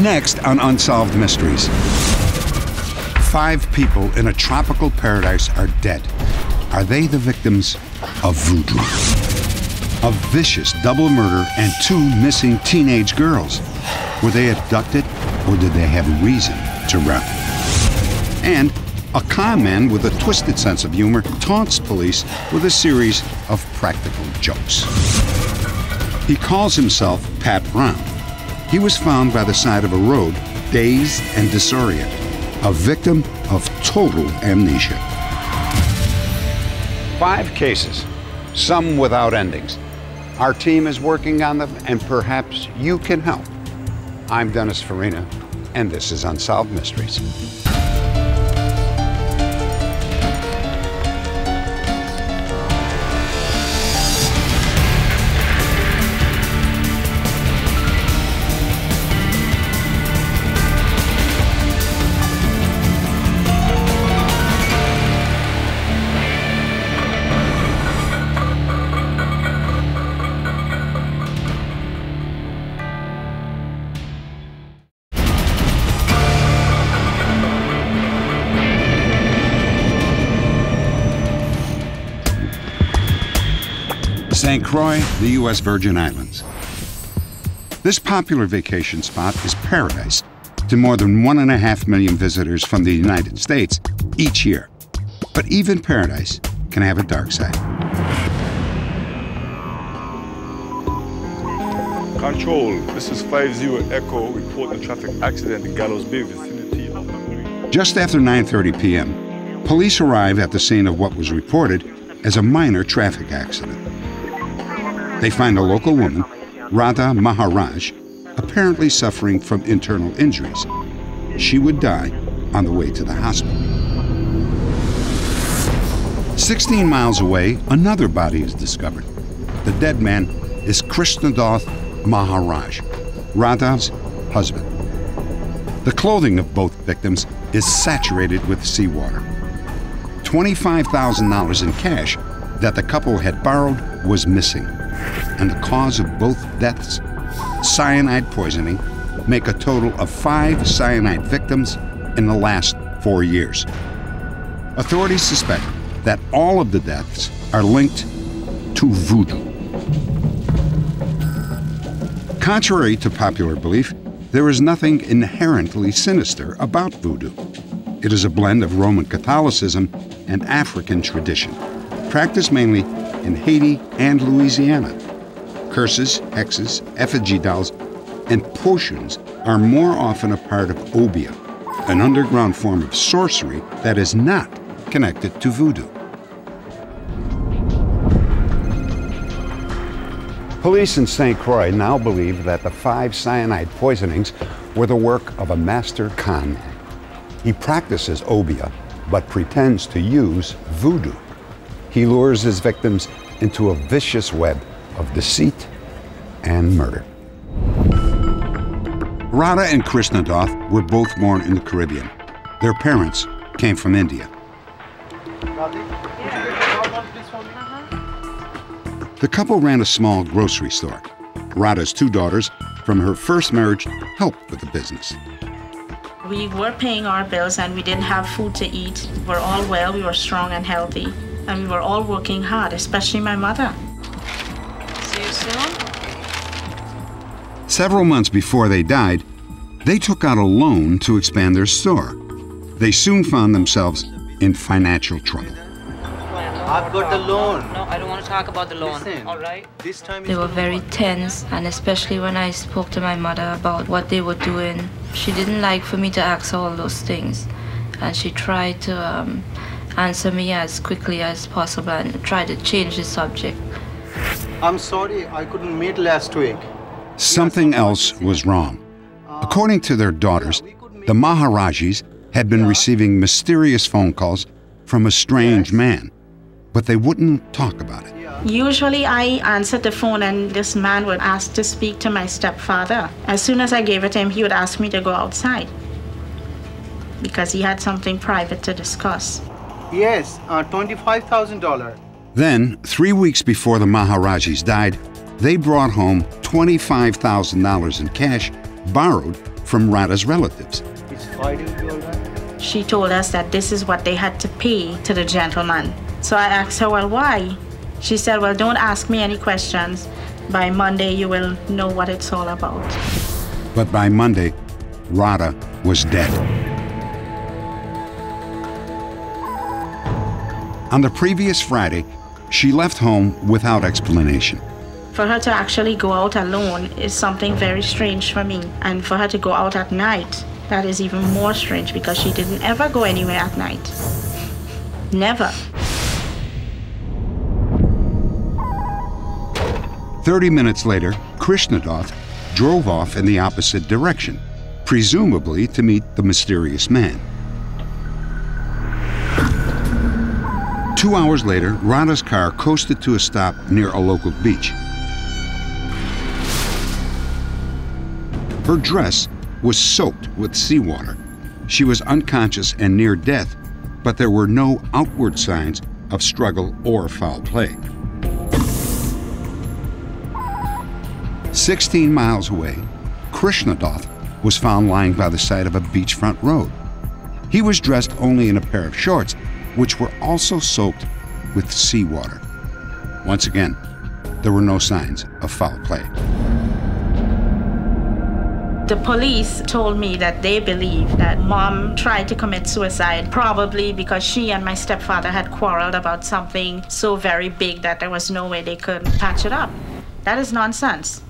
Next on Unsolved Mysteries. Five people in a tropical paradise are dead. Are they the victims of voodoo? A vicious double murder and two missing teenage girls. Were they abducted or did they have reason to run? And a con man with a twisted sense of humor taunts police with a series of practical jokes. He calls himself Pat Brown he was found by the side of a road, dazed and disoriented, a victim of total amnesia. Five cases, some without endings. Our team is working on them, and perhaps you can help. I'm Dennis Farina, and this is Unsolved Mysteries. St. Croix, the U.S. Virgin Islands. This popular vacation spot is paradise to more than one and a half million visitors from the United States each year. But even paradise can have a dark side. Control, this is 50 Echo, report the traffic accident in Gallows Bay vicinity of Just after 9.30 p.m., police arrive at the scene of what was reported as a minor traffic accident. They find a local woman, Radha Maharaj, apparently suffering from internal injuries. She would die on the way to the hospital. 16 miles away, another body is discovered. The dead man is Krishnadoth Maharaj, Radha's husband. The clothing of both victims is saturated with seawater. $25,000 in cash that the couple had borrowed was missing and the cause of both deaths, cyanide poisoning, make a total of five cyanide victims in the last four years. Authorities suspect that all of the deaths are linked to voodoo. Contrary to popular belief, there is nothing inherently sinister about voodoo. It is a blend of Roman Catholicism and African tradition, practiced mainly in Haiti and Louisiana. Curses, hexes, effigy dolls, and potions are more often a part of obeah, an underground form of sorcery that is not connected to voodoo. Police in St. Croix now believe that the five cyanide poisonings were the work of a master con. He practices obeah, but pretends to use voodoo. He lures his victims into a vicious web of deceit and murder. Radha and Krishnadoth were both born in the Caribbean. Their parents came from India. The couple ran a small grocery store. Radha's two daughters from her first marriage helped with the business. We were paying our bills and we didn't have food to eat. We were all well, we were strong and healthy, and we were all working hard, especially my mother. See you soon. Several months before they died, they took out a loan to expand their store. They soon found themselves in financial trouble. I've got the loan. No, I don't want to talk about the loan. Listen, All right? This time They were very tense, and especially when I spoke to my mother about what they were doing, she didn't like for me to ask her all those things. And she tried to um, answer me as quickly as possible and try to change the subject. I'm sorry I couldn't meet last week. Something else was wrong. According to their daughters, the Maharajis had been receiving mysterious phone calls from a strange man, but they wouldn't talk about it. Usually, I answered the phone, and this man would ask to speak to my stepfather. As soon as I gave it to him, he would ask me to go outside because he had something private to discuss. Yes, uh, $25,000. Then, three weeks before the Maharajis died, they brought home $25,000 in cash borrowed from Radha's relatives. She told us that this is what they had to pay to the gentleman. So I asked her, well, why? She said, well, don't ask me any questions. By Monday, you will know what it's all about. But by Monday, Radha was dead. On the previous Friday, she left home without explanation. For her to actually go out alone is something very strange for me. And for her to go out at night, that is even more strange because she didn't ever go anywhere at night. Never. 30 minutes later, Krishnadath drove off in the opposite direction, presumably to meet the mysterious man. Two hours later, Radha's car coasted to a stop near a local beach. Her dress was soaked with seawater. She was unconscious and near death, but there were no outward signs of struggle or foul play. 16 miles away, Krishnadath was found lying by the side of a beachfront road. He was dressed only in a pair of shorts, which were also soaked with seawater. Once again, there were no signs of foul play. The police told me that they believe that mom tried to commit suicide, probably because she and my stepfather had quarreled about something so very big that there was no way they could patch it up. That is nonsense.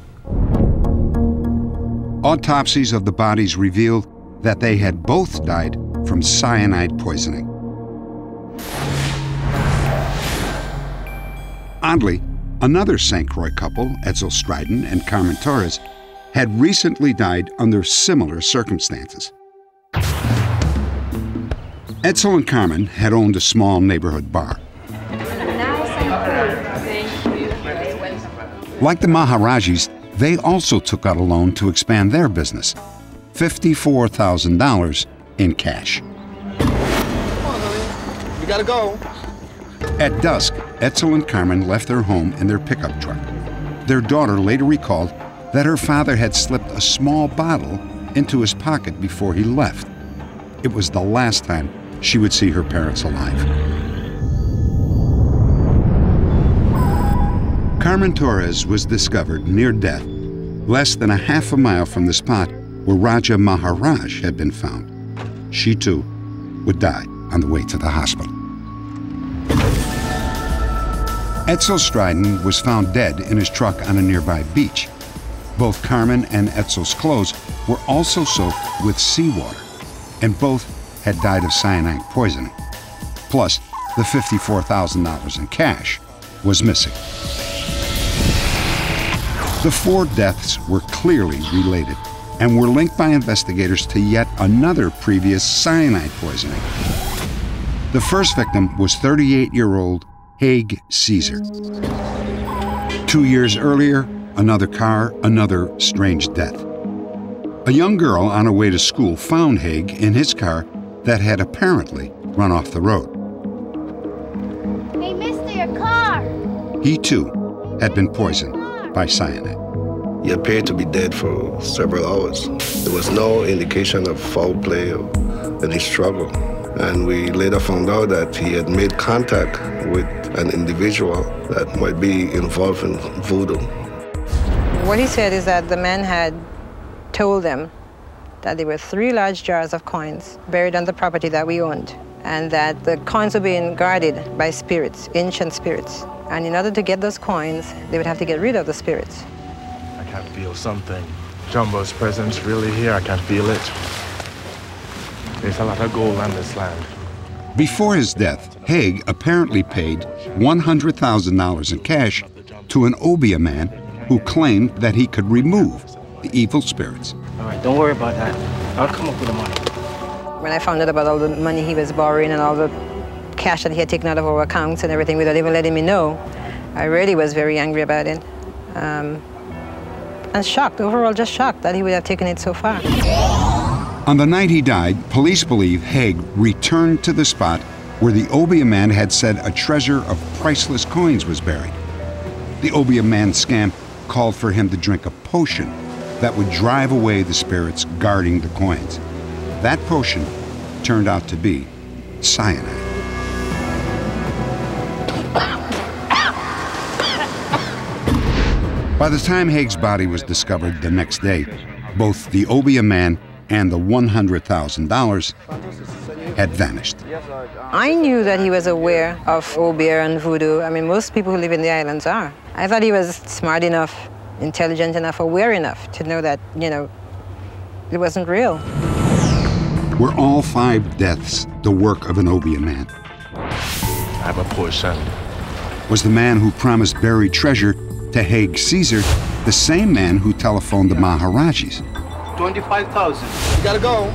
Autopsies of the bodies revealed that they had both died from cyanide poisoning. Oddly, another St. Croix couple, Edsel Stryden and Carmen Torres, had recently died under similar circumstances. Edsel and Carmen had owned a small neighborhood bar. Like the Maharajis, they also took out a loan to expand their business $54,000 in cash. Come on, honey. We gotta go. At dusk, Edsel and Carmen left their home in their pickup truck. Their daughter later recalled that her father had slipped a small bottle into his pocket before he left. It was the last time she would see her parents alive. Carmen Torres was discovered near death, less than a half a mile from the spot where Radha Maharaj had been found. She too would die on the way to the hospital. Edsel Stryden was found dead in his truck on a nearby beach. Both Carmen and Edsel's clothes were also soaked with seawater, and both had died of cyanide poisoning. Plus, the $54,000 in cash was missing. The four deaths were clearly related and were linked by investigators to yet another previous cyanide poisoning. The first victim was 38 year old Haig Caesar. Two years earlier, another car, another strange death. A young girl on her way to school found Haig in his car that had apparently run off the road. Hey, mister, your car! He too had been poisoned by cyanide. He appeared to be dead for several hours. There was no indication of foul play or any struggle. And we later found out that he had made contact with an individual that might be involved in voodoo. What he said is that the man had told them that there were three large jars of coins buried on the property that we owned, and that the coins were being guarded by spirits, ancient spirits. And in order to get those coins, they would have to get rid of the spirits. I can feel something. Jumbo's presence really here. I can feel it. There's a lot of gold on this land. Before his death, Haig apparently paid $100,000 in cash to an Obeah man who claimed that he could remove the evil spirits. All right, don't worry about that. I'll come up with the money. When I found out about all the money he was borrowing and all the cash that he had taken out of our accounts and everything without even letting me know, I really was very angry about it. Um, and shocked, overall just shocked that he would have taken it so far. On the night he died, police believe Haig returned to the spot where the Obeah man had said a treasure of priceless coins was buried. The Obeah man scam called for him to drink a potion, that would drive away the spirits guarding the coins. That potion turned out to be cyanide. By the time Haig's body was discovered the next day, both the obeah man and the $100,000 had vanished. I knew that he was aware of obeah and voodoo. I mean, most people who live in the islands are. I thought he was smart enough, intelligent enough, aware enough to know that, you know, it wasn't real. Were all five deaths the work of an obeah man? I have a poor son. Was the man who promised buried treasure to Haig Caesar the same man who telephoned the Maharajis? 25,000. You gotta go.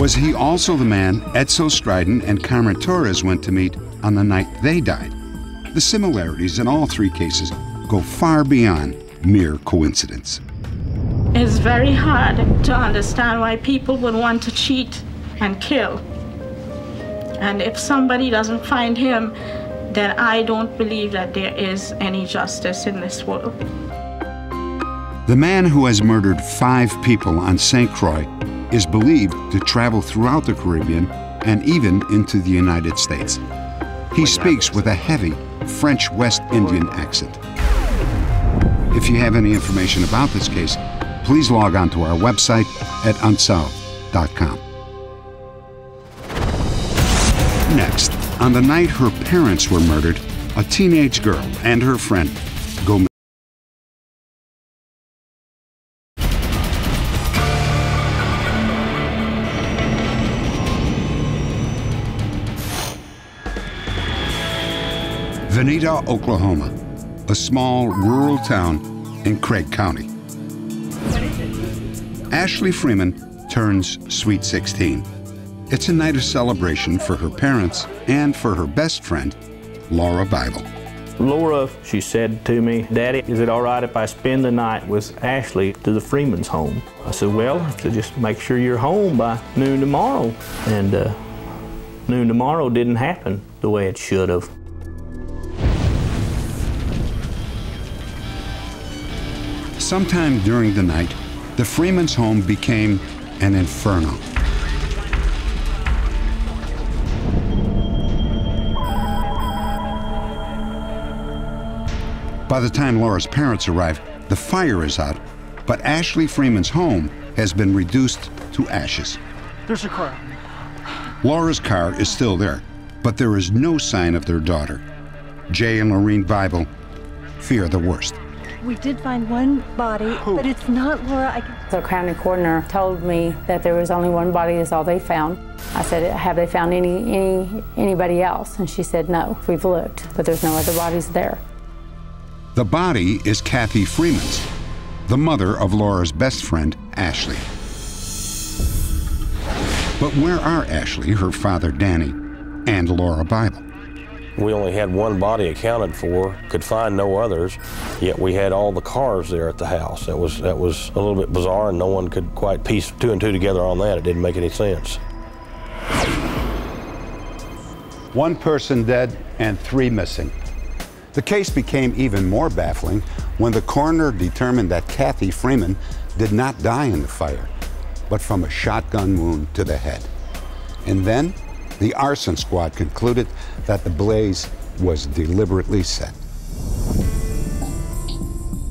Was he also the man Edsel Stryden and Carmen Torres went to meet on the night they died? The similarities in all three cases go far beyond mere coincidence. It's very hard to understand why people would want to cheat and kill. And if somebody doesn't find him, then I don't believe that there is any justice in this world. The man who has murdered five people on St. Croix is believed to travel throughout the Caribbean and even into the United States. He speaks with a heavy French West Indian accent. If you have any information about this case, please log on to our website at unsolved.com. Next, on the night her parents were murdered, a teenage girl and her friend go Vinita, Oklahoma, a small rural town in Craig County. Ashley Freeman turns sweet 16. It's a night of celebration for her parents and for her best friend, Laura Bible. Laura, she said to me, Daddy, is it all right if I spend the night with Ashley to the Freeman's home? I said, well, just make sure you're home by noon tomorrow. And uh, noon tomorrow didn't happen the way it should have. Sometime during the night, the Freeman's home became an inferno. By the time Laura's parents arrive, the fire is out, but Ashley Freeman's home has been reduced to ashes. There's your car. Laura's car is still there, but there is no sign of their daughter. Jay and Lorene Bible fear the worst. We did find one body, but it's not Laura. I... The county coroner told me that there was only one body is all they found. I said, have they found any, any anybody else? And she said, no, we've looked, but there's no other bodies there. The body is Kathy Freeman's, the mother of Laura's best friend, Ashley. But where are Ashley, her father, Danny, and Laura Bible? We only had one body accounted for, could find no others, yet we had all the cars there at the house. That was, that was a little bit bizarre, and no one could quite piece two and two together on that. It didn't make any sense. One person dead and three missing. The case became even more baffling when the coroner determined that Kathy Freeman did not die in the fire, but from a shotgun wound to the head. And then the arson squad concluded that the blaze was deliberately set.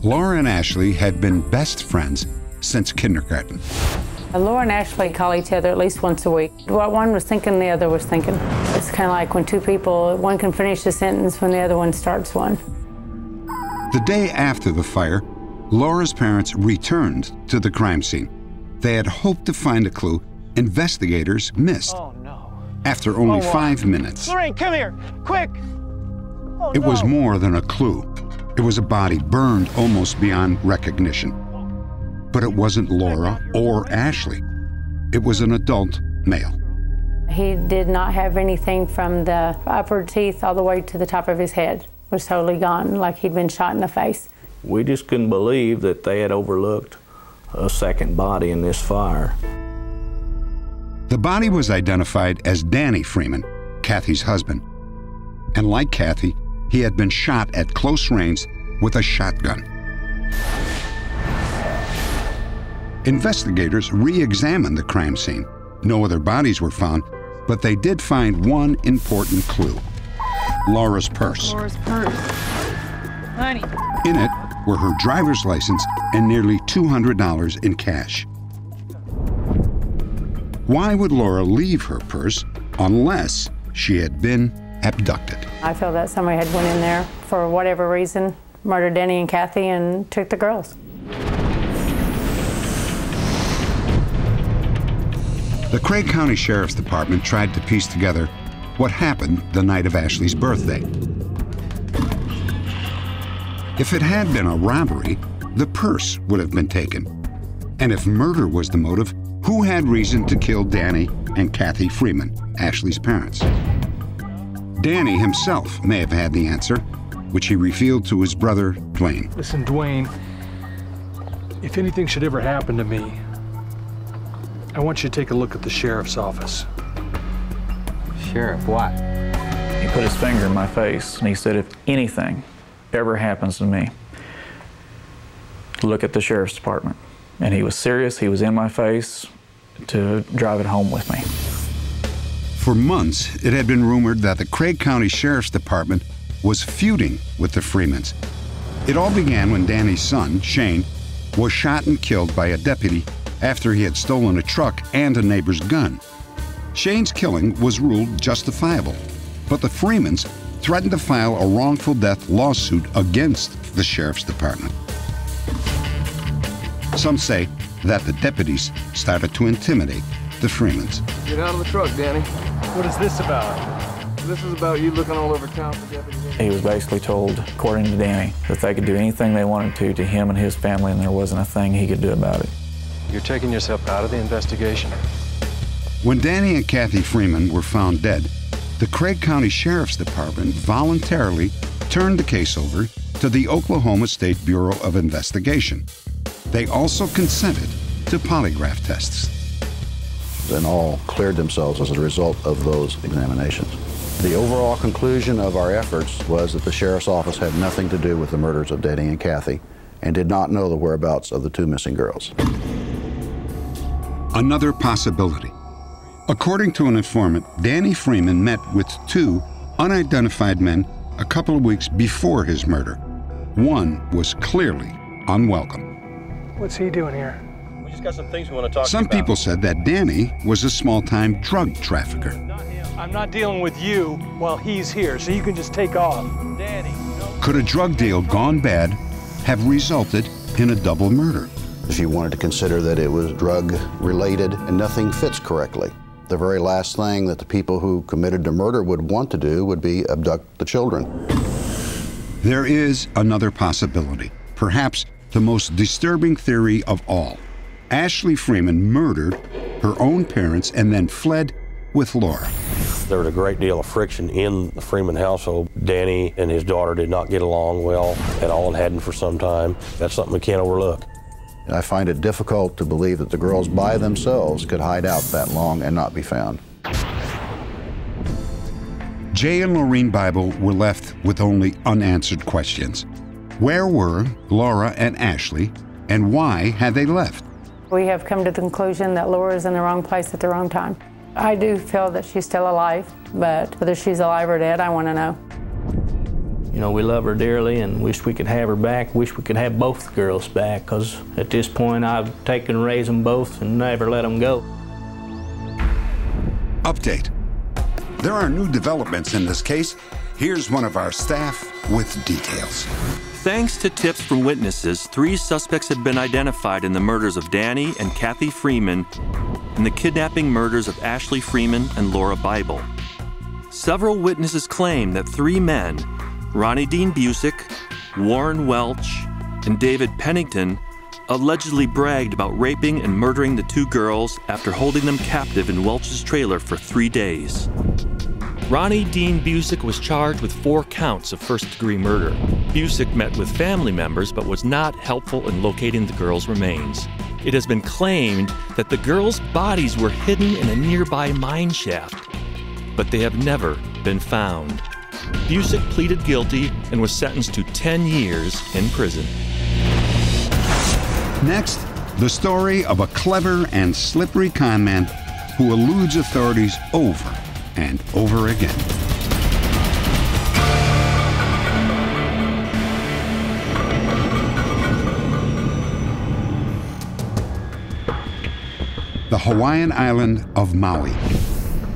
Laura and Ashley had been best friends since kindergarten. Uh, Laura and Ashley call each other at least once a week. What one was thinking, the other was thinking. It's kind of like when two people, one can finish a sentence when the other one starts one. The day after the fire, Laura's parents returned to the crime scene. They had hoped to find a clue investigators missed. Oh, no. After only Oh, wow. five minutes, Lorene, come here, quick. Oh, it was more than a clue. It was a body burned almost beyond recognition. But it wasn't Laura or Ashley. It was an adult male. He did not have anything from the upper teeth all the way to the top of his head. Was totally gone, like he'd been shot in the face. We just couldn't believe that they had overlooked a second body in this fire. The body was identified as Danny Freeman, Kathy's husband. And like Kathy, he had been shot at close range with a shotgun. Investigators re examined the crime scene. No other bodies were found, but they did find one important clue Laura's purse. Laura's purse. Honey. In it were her driver's license and nearly $200 in cash. Why would Laura leave her purse unless she had been abducted? I feel that somebody had went in there for whatever reason, murdered Denny and Kathy, and took the girls. The Craig County Sheriff's Department tried to piece together what happened the night of Ashley's birthday. If it had been a robbery, the purse would have been taken. And if murder was the motive, who had reason to kill Danny and Kathy Freeman, Ashley's parents? Danny himself may have had the answer, which he revealed to his brother, Dwayne. Listen, Dwayne, if anything should ever happen to me, I want you to take a look at the sheriff's office. Sheriff, what? He put his finger in my face and he said, if anything ever happens to me, look at the sheriff's department. And he was serious, he was in my face to drive it home with me. For months, it had been rumored that the Craig County Sheriff's Department was feuding with the Freemans. It all began when Danny's son, Shane, was shot and killed by a deputy after he had stolen a truck and a neighbor's gun. Shane's killing was ruled justifiable, but the Freemans threatened to file a wrongful death lawsuit against the sheriff's department. Some say that the deputies started to intimidate the Freemans. Get out of the truck, Danny. What is this about? This is about you looking all over town for deputies. He was basically told, according to Danny, that they could do anything they wanted to to him and his family, and there wasn't a thing he could do about it. You're taking yourself out of the investigation. When Danny and Kathy Freeman were found dead, the Craig County Sheriff's Department voluntarily turned the case over to the Oklahoma State Bureau of Investigation. They also consented to polygraph tests. And all cleared themselves as a result of those examinations. The overall conclusion of our efforts was that the sheriff's office had nothing to do with the murders of Danny and Kathy and did not know the whereabouts of the two missing girls. Another possibility. According to an informant, Danny Freeman met with two unidentified men a couple of weeks before his murder. One was clearly unwelcome. What's he doing here? We just got some things we want to talk Some about. people said that Danny was a small time drug trafficker. I'm not dealing with you while he's here, so you can just take off. Danny. Could a drug deal gone bad have resulted in a double murder? If you wanted to consider that it was drug related and nothing fits correctly, the very last thing that the people who committed the murder would want to do would be abduct the children. There is another possibility, perhaps the most disturbing theory of all. Ashley Freeman murdered her own parents and then fled with Laura. There was a great deal of friction in the Freeman household. Danny and his daughter did not get along well at all and hadn't for some time. That's something we can't overlook. I find it difficult to believe that the girls by themselves could hide out that long and not be found. Jay and Lorene Bible were left with only unanswered questions. Where were Laura and Ashley, and why had they left? We have come to the conclusion that Laura is in the wrong place at the wrong time. I do feel that she's still alive, but whether she's alive or dead, I want to know. You know, we love her dearly and wish we could have her back. Wish we could have both the girls back because at this point I've taken and raised them both and never let them go. Update. There are new developments in this case. Here's one of our staff with details. Thanks to tips from witnesses, three suspects have been identified in the murders of Danny and Kathy Freeman and the kidnapping murders of Ashley Freeman and Laura Bible. Several witnesses claim that three men, Ronnie Dean Busick, Warren Welch, and David Pennington, allegedly bragged about raping and murdering the two girls after holding them captive in Welch's trailer for three days. Ronnie Dean Busick was charged with four counts of first degree murder. Busick met with family members but was not helpful in locating the girls' remains. It has been claimed that the girls' bodies were hidden in a nearby mine shaft, but they have never been found. Busick pleaded guilty and was sentenced to 10 years in prison. Next, The story of a clever and slippery conman who eludes authorities over and over again. The Hawaiian island of Maui.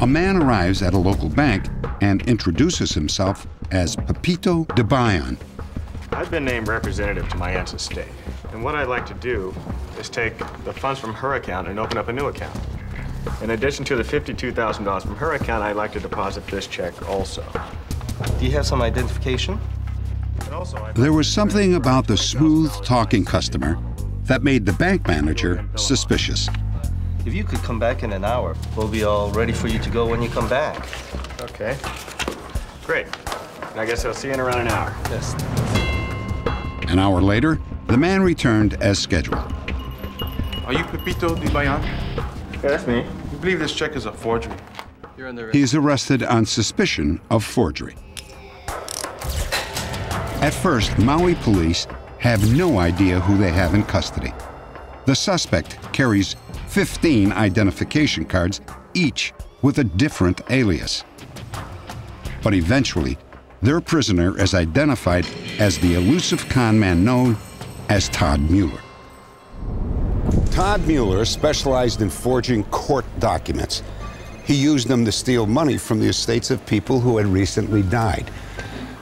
A man arrives at a local bank and introduces himself as Pepito de Bayon. I've been named representative to my aunt's estate. And what I'd like to do is take the funds from her account and open up a new account. In addition to the $52,000 from her account, I'd like to deposit this check also. Do you have some identification? There was something about the smooth talking customer that made the bank manager suspicious. If you could come back in an hour, we'll be all ready for you to go when you come back. Okay. Great. I guess I'll see you in around an hour. Yes. An hour later, the man returned as scheduled. Are you Pepito Di Bayan? Yeah, that's me. We believe this check is a forgery. You're under He is arrested on suspicion of forgery. At first, Maui police have no idea who they have in custody. The suspect carries 15 identification cards, each with a different alias. But eventually, their prisoner is identified as the elusive conman known as Todd Mueller. Todd Mueller specialized in forging court documents. He used them to steal money from the estates of people who had recently died.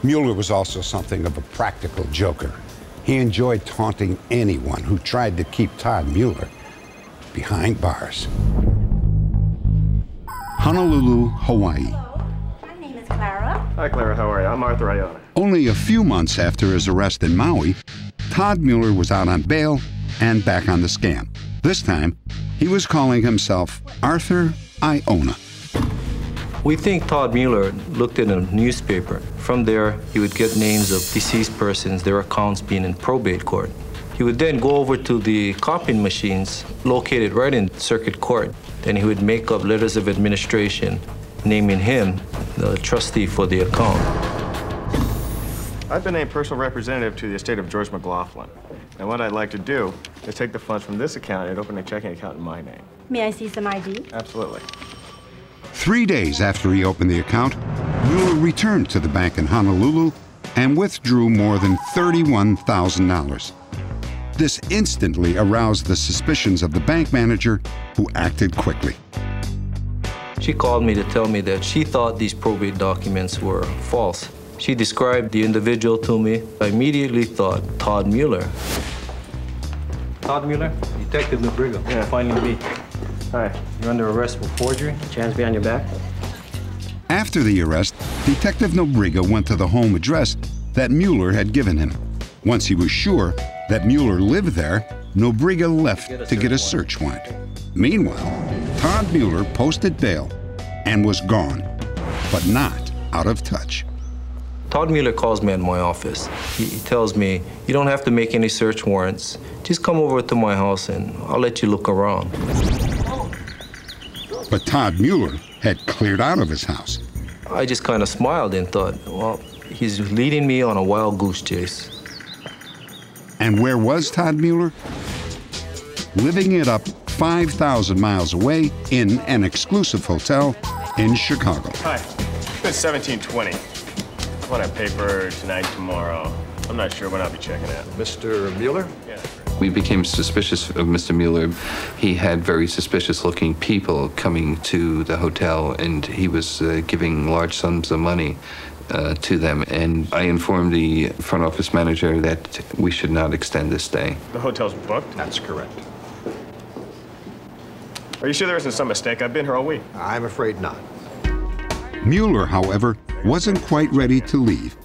Mueller was also something of a practical joker. He enjoyed taunting anyone who tried to keep Todd Mueller behind bars. Honolulu, Hawaii. Hello. My name is Clara. Hi, Clara. How are you? I'm Arthur Iona. Only a few months after his arrest in Maui, Todd Mueller was out on bail and back on the scam. This time, he was calling himself Arthur Iona. We think Todd Mueller looked in a newspaper. From there, he would get names of deceased persons, their accounts being in probate court. He would then go over to the copying machines located right in circuit court. Then he would make up letters of administration naming him the trustee for the account. I've been a personal representative to the estate of George McLaughlin. And what I'd like to do is take the funds from this account and open a checking account in my name. May I see some ID? Absolutely. Three days after he opened the account, Mueller returned to the bank in Honolulu and withdrew more than $31,000. This instantly aroused the suspicions of the bank manager, who acted quickly. She called me to tell me that she thought these probate documents were false. She described the individual to me. I immediately thought Todd Mueller. Todd Mueller, Detective Nobriga. Yeah, finding me. Hi, you're under arrest for forgery. Chance be on your back. After the arrest, Detective Nobriga went to the home address that Mueller had given him. Once he was sure that Mueller lived there, Nobriga left to get a search warrant. Meanwhile, Todd Mueller posted bail and was gone, but not out of touch. Todd Mueller calls me at my office. He, he tells me, you don't have to make any search warrants. Just come over to my house and I'll let you look around. But Todd Mueller had cleared out of his house. I just kind of smiled and thought, well, he's leading me on a wild goose chase. And where was Todd Mueller? Living it up 5,000 miles away in an exclusive hotel in Chicago. Hi. It's 1720. I want a paper tonight, tomorrow. I'm not sure when I'll be checking out. Mr. Mueller? Yeah. We became suspicious of Mr. Mueller. He had very suspicious looking people coming to the hotel, and he was uh, giving large sums of money uh, to them. And I informed the front office manager that we should not extend this stay. The hotel's booked? That's correct. Are you sure there isn't some mistake? I've been here all week. I'm afraid not. Mueller, however, wasn't quite ready to leave.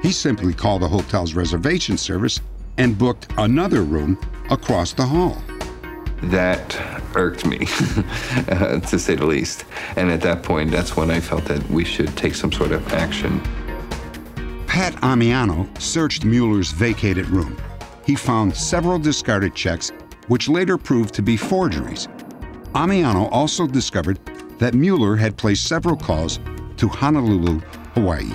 He simply called the hotel's reservation service and booked another room across the hall. That irked me, uh, to say the least. And at that point, that's when I felt that we should take some sort of action. Pat Amiano searched Mueller's vacated room. He found several discarded checks, which later proved to be forgeries. Amiano also discovered that Mueller had placed several calls to Honolulu, Hawaii.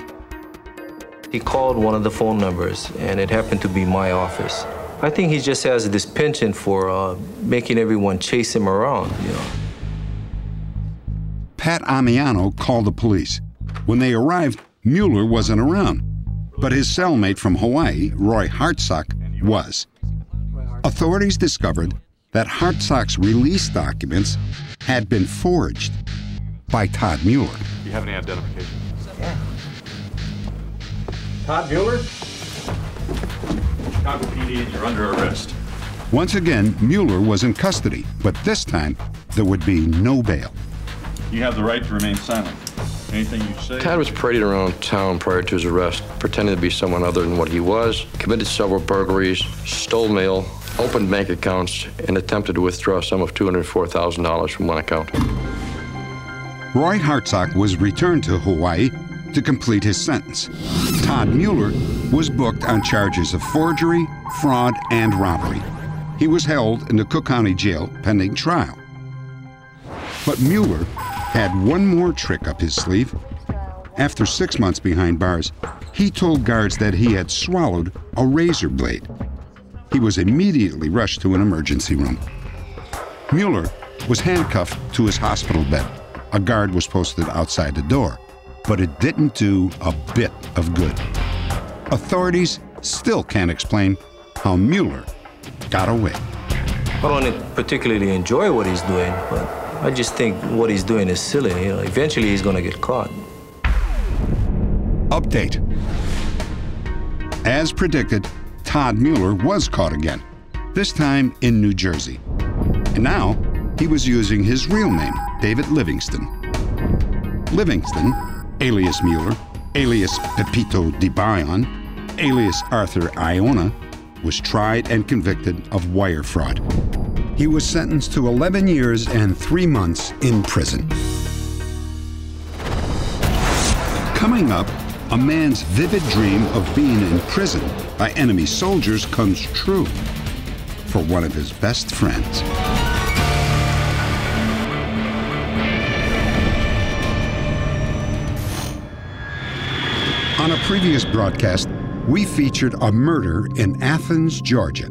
He called one of the phone numbers, and it happened to be my office. I think he just has this penchant for uh, making everyone chase him around, you know. Pat Amiano called the police. When they arrived, Mueller wasn't around, but his cellmate from Hawaii, Roy Hartsock, was. Authorities discovered that Hartsock's release documents had been forged by Todd Mueller. Do you have any identification? Yeah. Todd Mueller? Chicago PD, and you're under arrest. Once again, Mueller was in custody, but this time there would be no bail. You have the right to remain silent. Anything you say. Todd was parading around town prior to his arrest, pretending to be someone other than what he was, committed several burglaries, stole mail, opened bank accounts, and attempted to withdraw a sum of $204,000 from one account. Roy Hartsock was returned to Hawaii to complete his sentence. Todd Mueller was booked on charges of forgery, fraud, and robbery. He was held in the Cook County Jail pending trial. But Mueller had one more trick up his sleeve. After six months behind bars, he told guards that he had swallowed a razor blade. He was immediately rushed to an emergency room. Mueller was handcuffed to his hospital bed. A guard was posted outside the door, but it didn't do a bit of good. Authorities still can't explain how Mueller got away. I don't particularly enjoy what he's doing, but I just think what he's doing is silly. You know, eventually he's going to get caught. Update. As predicted, Todd Mueller was caught again, this time in New Jersey. And now he was using his real name, David Livingston. Livingston, alias Mueller, alias Pepito de Bayon, alias Arthur Iona, was tried and convicted of wire fraud. He was sentenced to 11 years and three months in prison. Coming up, a man's vivid dream of being in prison by enemy soldiers comes true for one of his best friends. On a previous broadcast, we featured a murder in Athens, Georgia.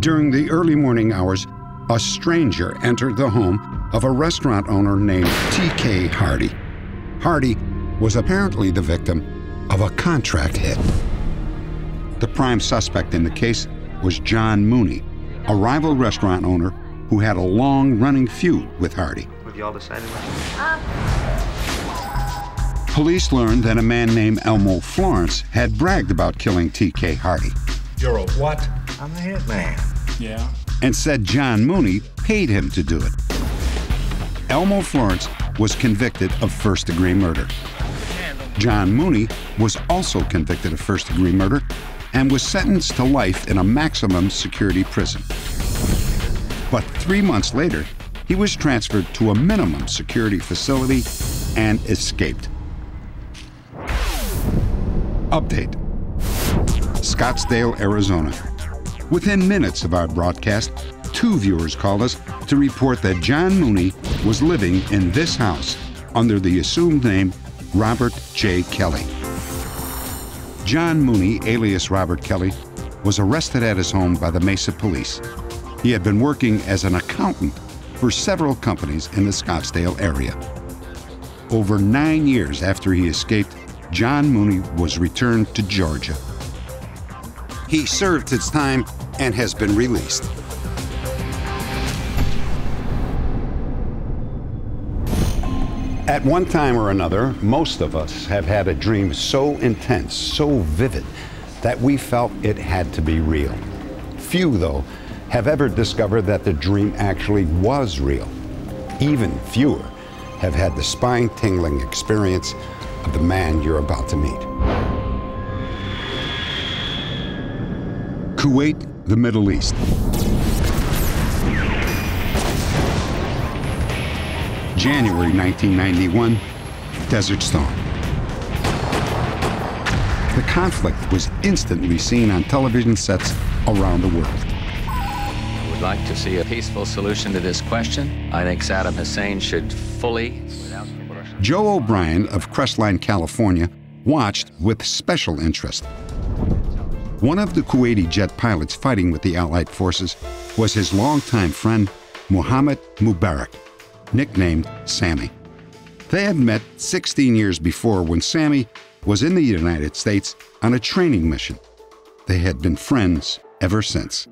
During the early morning hours, a stranger entered the home of a restaurant owner named T.K. Hardy. Hardy was apparently the victim of a contract hit. The prime suspect in the case was John Mooney, a rival restaurant owner who had a long running feud with Hardy. Have y'all decided Police learned that a man named Elmo Florence had bragged about killing T.K. Hardy You're a what? I'm a hitman. Yeah. and said John Mooney paid him to do it. Elmo Florence was convicted of first degree murder. John Mooney was also convicted of first degree murder and was sentenced to life in a maximum security prison. But three months later, he was transferred to a minimum security facility and escaped. Update Scottsdale, Arizona. Within minutes of our broadcast, two viewers called us to report that John Mooney was living in this house under the assumed name Robert J. Kelly. John Mooney, alias Robert Kelly, was arrested at his home by the Mesa police. He had been working as an accountant for several companies in the Scottsdale area. Over nine years after he escaped, John Mooney was returned to Georgia. He served his time and has been released. At one time or another, most of us have had a dream so intense, so vivid, that we felt it had to be real. Few, though, have ever discovered that the dream actually was real. Even fewer have had the spine tingling experience the man you're about to meet. Kuwait, the Middle East. January 1991, Desert Storm. The conflict was instantly seen on television sets around the world. I would like to see a peaceful solution to this question. I think Saddam Hussein should fully. Joe O'Brien of Crestline, California, watched with special interest. One of the Kuwaiti jet pilots fighting with the Allied forces was his longtime friend, Muhammad Mubarak, nicknamed Sammy. They had met 16 years before when Sammy was in the United States on a training mission. They had been friends ever since.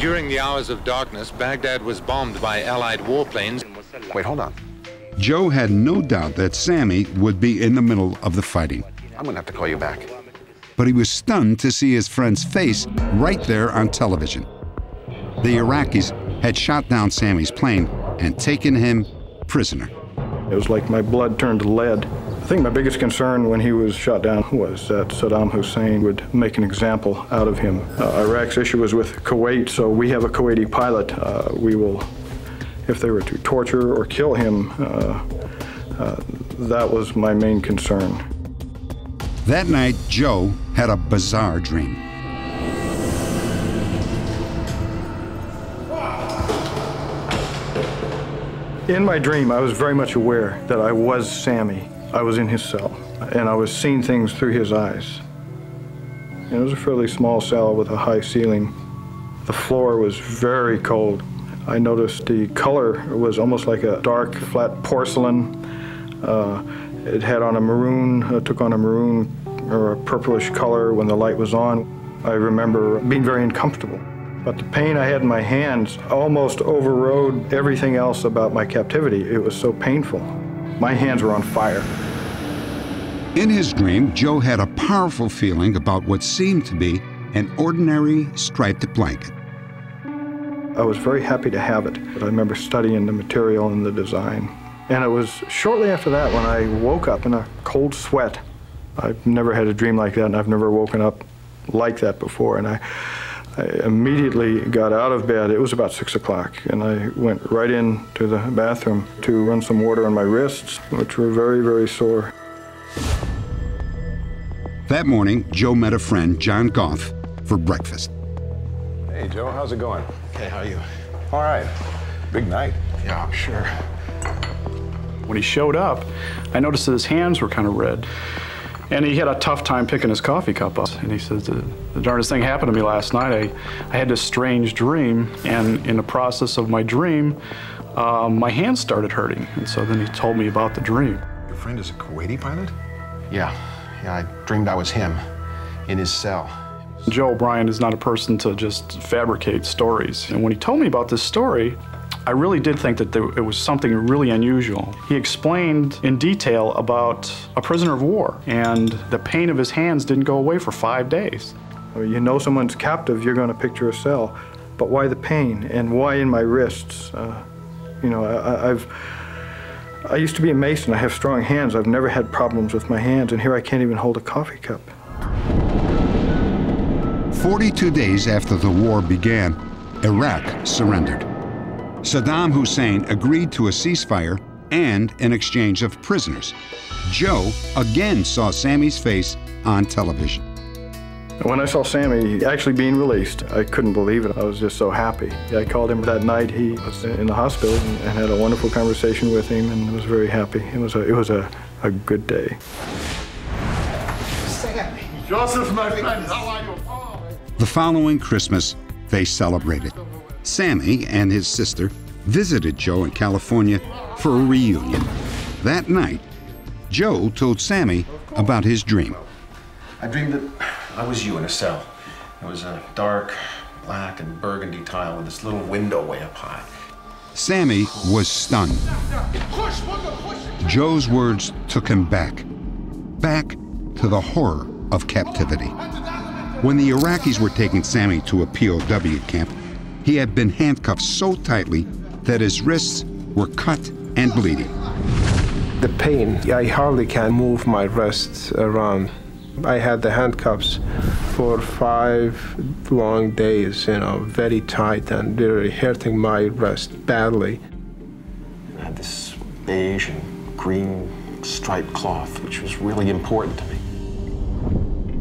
During the hours of darkness, Baghdad was bombed by Allied warplanes. Wait, hold on. Joe had no doubt that Sammy would be in the middle of the fighting. I'm gonna have to call you back. But he was stunned to see his friend's face right there on television. The Iraqis had shot down Sammy's plane and taken him prisoner. It was like my blood turned to lead. I think my biggest concern when he was shot down was that Saddam Hussein would make an example out of him. Uh, Iraq's issue was with Kuwait, so we have a Kuwaiti pilot. Uh, we will, if they were to torture or kill him, uh, uh that was my main concern. That night, Joe had a bizarre dream. In my dream, I was very much aware that I was Sammy. I was in his cell, and I was seeing things through his eyes. And it was a fairly small cell with a high ceiling. The floor was very cold. I noticed the color was almost like a dark, flat porcelain. Uh, it had on a maroon, uh, took on a maroon or a purplish color when the light was on. I remember being very uncomfortable. But the pain I had in my hands almost overrode everything else about my captivity. It was so painful. My hands were on fire. In his dream, Joe had a powerful feeling about what seemed to be an ordinary striped blanket. I was very happy to have it, I remember studying the material and the design. And it was shortly after that when I woke up in a cold sweat. I've never had a dream like that, and I've never woken up like that before. And I, I immediately got out of bed. It was about six o'clock, and I went right into the bathroom to run some water on my wrists, which were very, very sore. That morning, Joe met a friend, John Goff, for breakfast. Hey, Joe, how's it going? Hey, how are you? All right. Big night. Yeah, I'm sure. When he showed up, I noticed that his hands were kind of red. And he had a tough time picking his coffee cup up. And he says, the, the darndest thing happened to me last night. I, I had this strange dream, and in the process of my dream, um, my hands started hurting. And so then he told me about the dream. Your friend is a Kuwaiti pilot? Yeah. Yeah, I dreamed I was him in his cell. Joe O'Brien is not a person to just fabricate stories. And when he told me about this story, I really did think that there, it was something really unusual. He explained in detail about a prisoner of war, and the pain of his hands didn't go away for five days. You know someone's captive, you're going to picture a cell. But why the pain, and why in my wrists? Uh, you know, I, I've. I used to be a mason. I have strong hands. I've never had problems with my hands, and here I can't even hold a coffee cup. 42 days after the war began, Iraq surrendered. Saddam Hussein agreed to a ceasefire and an exchange of prisoners. Joe again saw Sammy's face on television. When I saw Sammy actually being released, I couldn't believe it. I was just so happy. I called him that night. He was in the hospital and, and had a wonderful conversation with him and was very happy. It was a, it was a, a good day. Sammy. Joseph, my friend, how are you? The following Christmas, they celebrated. Sammy and his sister visited Joe in California for a reunion. That night, Joe told Sammy about his dream. I dreamed that I was you in a cell. It was a dark, black, and burgundy tile with this little window way up high. Sammy was stunned. Joe's words took him back, back to the horror of captivity. When the Iraqis were taking Sammy to a POW camp, he had been handcuffed so tightly that his wrists were cut and bleeding. The pain, I hardly can move my wrists around. I had the handcuffs for five long days, you know, very tight and really hurting my wrist badly. I had this beige and green striped cloth, which was really important to me.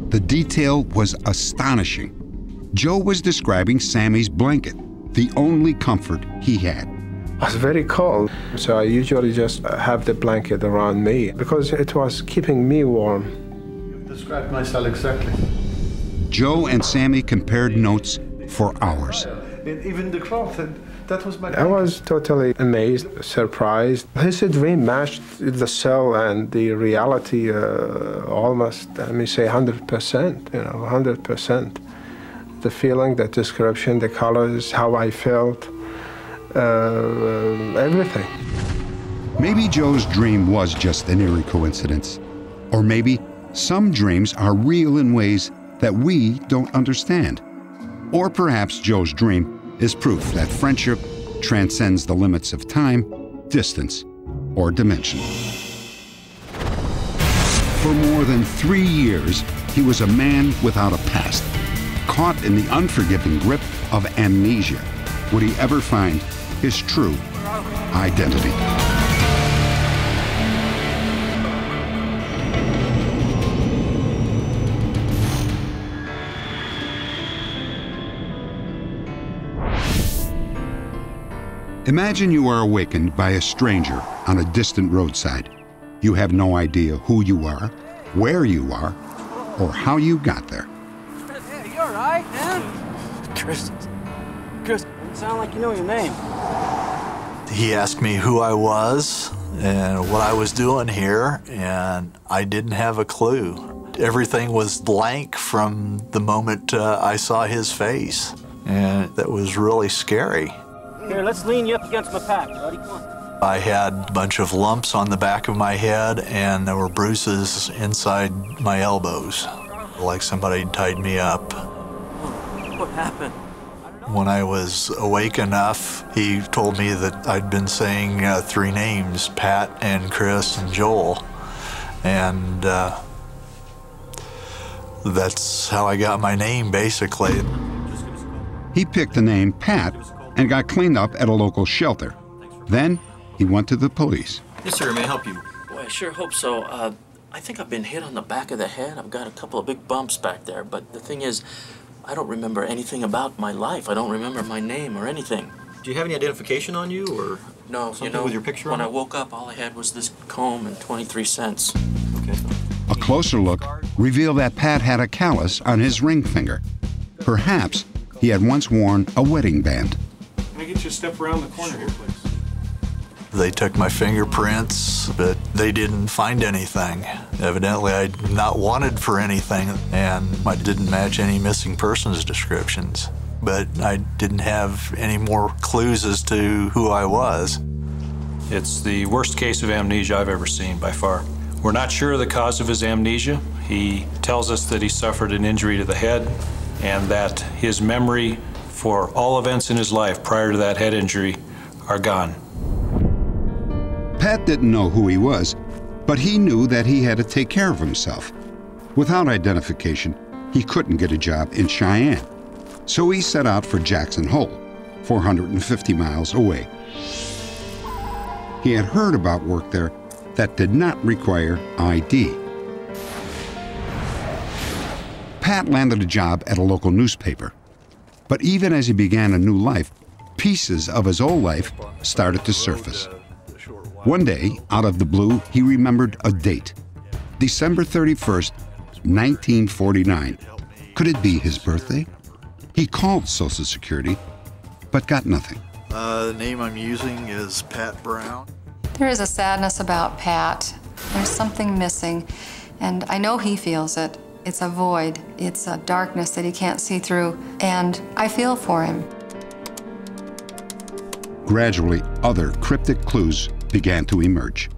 The detail was astonishing. Joe was describing Sammy's blanket, the only comfort he had. It was very cold, so I usually just have the blanket around me because it was keeping me warm. Describe my cell exactly. Joe and Sammy compared notes for hours. Even the cloth, that was my. I was totally amazed, surprised. His dream matched the cell and the reality uh, almost, let me say, 100%, you know, 100%. The feeling, the description, the colors, how I felt, uh, everything. Maybe Joe's dream was just an eerie coincidence. Or maybe some dreams are real in ways that we don't understand. Or perhaps Joe's dream is proof that friendship transcends the limits of time, distance, or dimension. For more than three years, he was a man without a past, caught in the unforgiving grip of amnesia. Would he ever find his true identity? Imagine you are awakened by a stranger on a distant roadside. You have no idea who you are, where you are, or how you got there. Hey, you all right, man? Chris, Chris, you sound like you know your name. He asked me who I was and what I was doing here, and I didn't have a clue. Everything was blank from the moment uh, I saw his face, and that was really scary. Here, let's lean you up against my pack, buddy. Come on. I had a bunch of lumps on the back of my head, and there were bruises inside my elbows, like somebody tied me up. What happened? When I was awake enough, he told me that I'd been saying uh, three names Pat and Chris and Joel. And uh, that's how I got my name, basically. He picked the name Pat and got cleaned up at a local shelter. Then he went to the police. Yes, sir. May I help you? Boy, I sure hope so. Uh, I think I've been hit on the back of the head. I've got a couple of big bumps back there. But the thing is, I don't remember anything about my life. I don't remember my name or anything. Do you have any identification on you, or No, something you know, with your picture when on I woke up, all I had was this comb and 23 cents. A closer look revealed that Pat had a callus on his ring finger. Perhaps he had once worn a wedding band. Can I get you to step around the corner here, please? They took my fingerprints, but they didn't find anything. Evidently, I'd not wanted for anything, and I didn't match any missing persons descriptions. But I didn't have any more clues as to who I was. It's the worst case of amnesia I've ever seen by far. We're not sure of the cause of his amnesia. He tells us that he suffered an injury to the head and that his memory for all events in his life prior to that head injury are gone. Pat didn't know who he was, but he knew that he had to take care of himself. Without identification, he couldn't get a job in Cheyenne. So he set out for Jackson Hole, 450 miles away. He had heard about work there that did not require ID. Pat landed a job at a local newspaper. But even as he began a new life, pieces of his old life started to surface. One day, out of the blue, he remembered a date December 31st, 1949. Could it be his birthday? He called Social Security, but got nothing. Uh, the name I'm using is Pat Brown. There is a sadness about Pat. There's something missing, and I know he feels it. It's a void, it's a darkness that he can't see through, and I feel for him. Gradually, other cryptic clues began to emerge.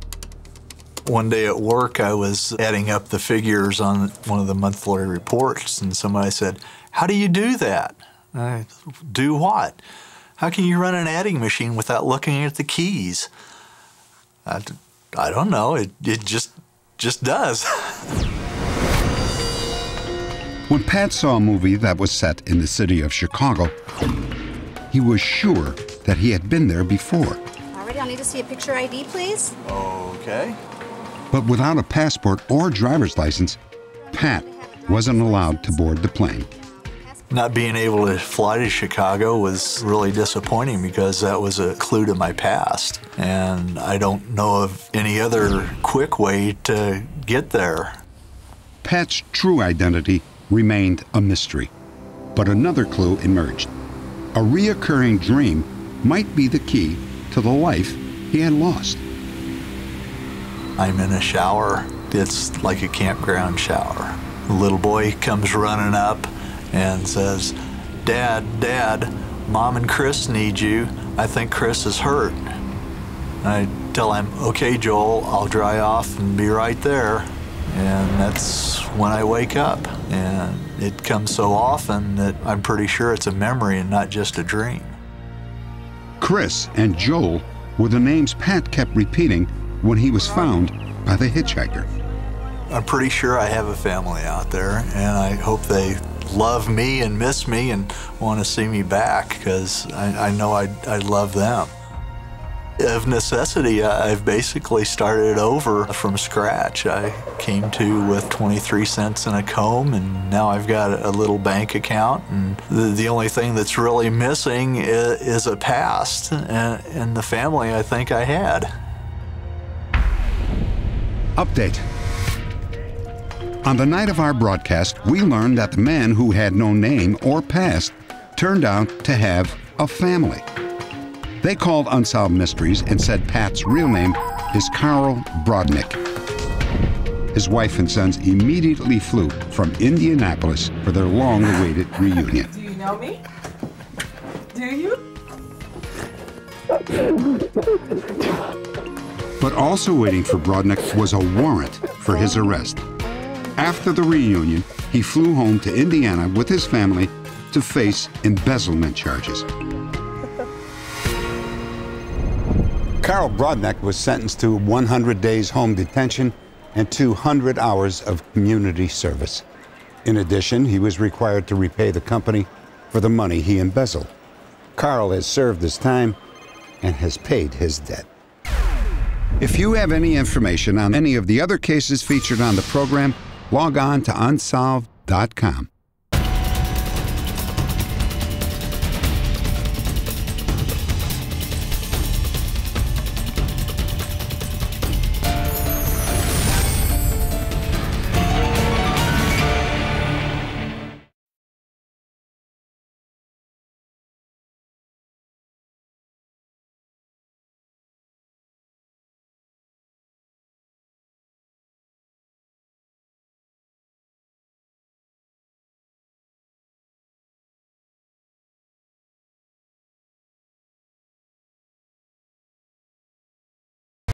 One day at work, I was adding up the figures on one of the monthly reports, and somebody said, How do you do that? I, do what? How can you run an adding machine without looking at the keys? I, I don't know. It, it just just does. When Pat saw a movie that was set in the city of Chicago, he was sure that he had been there before. All right, I'll need to see a picture ID, please. Okay. But without a passport or driver's license, Pat wasn't allowed to board the plane. Not being able to fly to Chicago was really disappointing because that was a clue to my past. And I don't know of any other quick way to get there. Pat's true identity remained a mystery. But another clue emerged. A reoccurring dream might be the key to the life he had lost. I'm in a shower. It's like a campground shower. The little boy comes running up and says, Dad, Dad, Mom and Chris need you. I think Chris is hurt. I tell him, okay, Joel, I'll dry off and be right there. And that's when I wake up. And it comes so often that I'm pretty sure it's a memory and not just a dream. Chris and Joel were the names Pat kept repeating when he was found by the hitchhiker. I'm pretty sure I have a family out there, and I hope they love me and miss me and want to see me back because I, I, know I, I love them. Of necessity, I've basically started over from scratch. I came to with 23 cents in a comb, and now I've got a little bank account. And the, the only thing that's really missing is, is a past and, and the family I think I had. Update. On the night of our broadcast, we learned that the man who had no name or past turned out to have a family. They called Unsolved Mysteries and said Pat's real name is Carl Brodnick. His wife and sons immediately flew from Indianapolis for their long awaited reunion. Do you know me? Do you? But also waiting for Brodnick was a warrant for his arrest. After the reunion, he flew home to Indiana with his family to face embezzlement charges. Carl Brodnick was sentenced to 100 days home detention and 200 hours of community service. In addition, he was required to repay the company for the money he embezzled. Carl has served his time and has paid his debt. If you have any information on any of the other cases featured on the program, log on to unsolved.com.